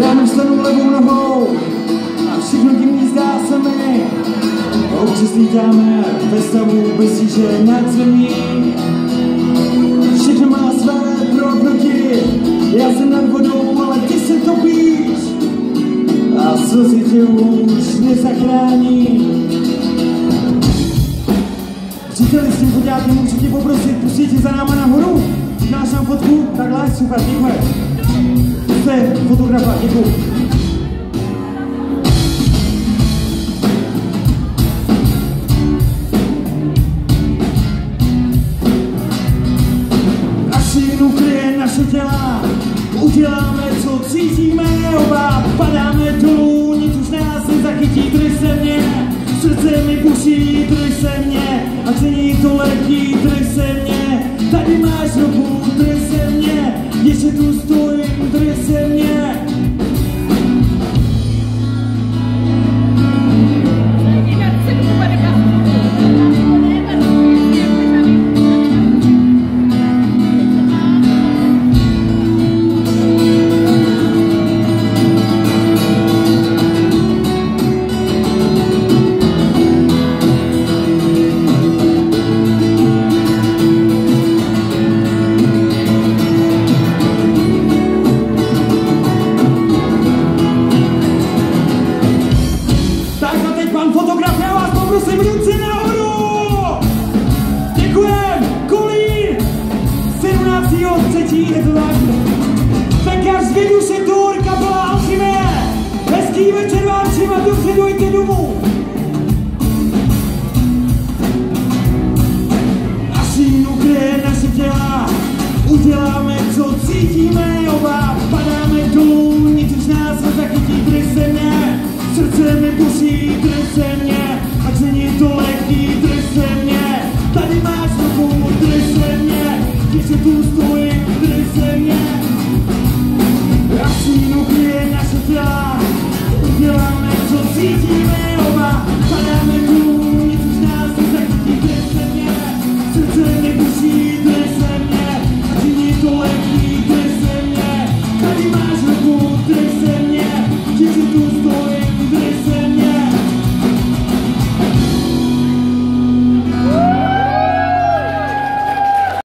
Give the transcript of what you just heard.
Ráno vstanu levou nohou a všechno divný zdá se mi. Občas lítáme ve stavu bez tíže nad zemí. Všechno má své proti, já jsem nad vodou, ale ty se topíš. A slzy tě už nezachrání. Příteli s tím fotákem můžu tě poprosit, pustit ti za náma nahoru. Dáš nám fotku? Takhle, super, děkuji. Je fotografa, děkuji. Naši nuklie, naše těla, uděláme, co cítíme, oba padáme dolů, nic už nás nezachytí, drž se mě, srdce mi buší, drž se mě, a není to lehký, drž se mě, tady máš ruku, drž se mě, ještě tu stojím, drž se poprosím ruce nahoru! Děkujem! Kolín! 17. 3. je to tak. Pekař z Viduše Tour, kapela Alchymie. Hezký večer vám všem a dobře dojte domů. Naším nukleem naše těla uděláme, co cítíme oba. see you.